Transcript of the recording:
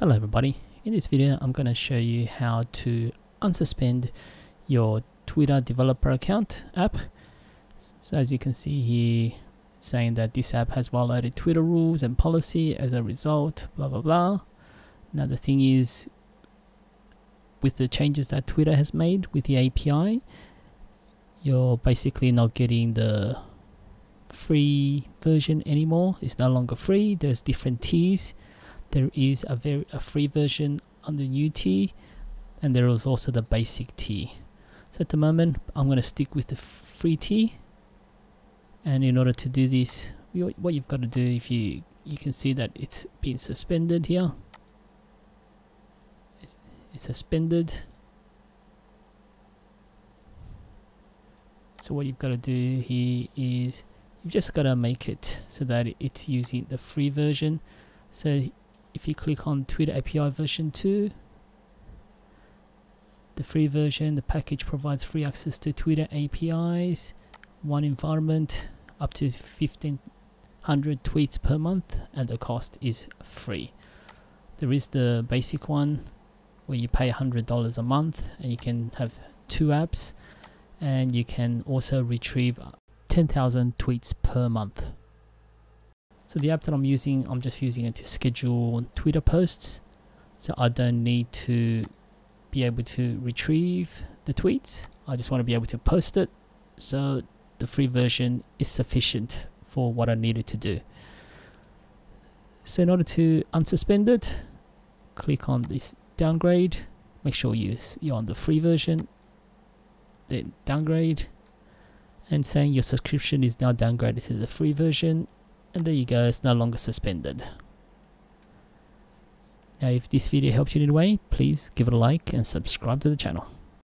Hello everybody, in this video I'm going to show you how to unsuspend your Twitter developer account app. So as you can see here, saying that this app has violated Twitter rules and policy as a result, blah blah blah. Now the thing is, with the changes that Twitter has made with the API, you're basically not getting the free version anymore. It's no longer free, there's different tiers there is a very a free version on the new tier and there is also the basic tier so at the moment I'm going to stick with the free tier and in order to do this what you've got to do if you you can see that it's been suspended here. It's, it's suspended. So what you've got to do here is you've just got to make it so that it's using the free version. So if you click on Twitter API version 2 the free version the package provides free access to Twitter APIs one environment up to 1500 tweets per month and the cost is free. There is the basic one where you pay $100 a month and you can have two apps and you can also retrieve 10,000 tweets per month so the app that I'm using, I'm just using it to schedule Twitter posts. So I don't need to be able to retrieve the tweets. I just want to be able to post it. So the free version is sufficient for what I needed to do. So in order to unsuspend it, click on this downgrade. Make sure you, you're on the free version. Then downgrade. And saying your subscription is now downgraded to the free version and there you go it's no longer suspended. Now if this video helps you in any way please give it a like and subscribe to the channel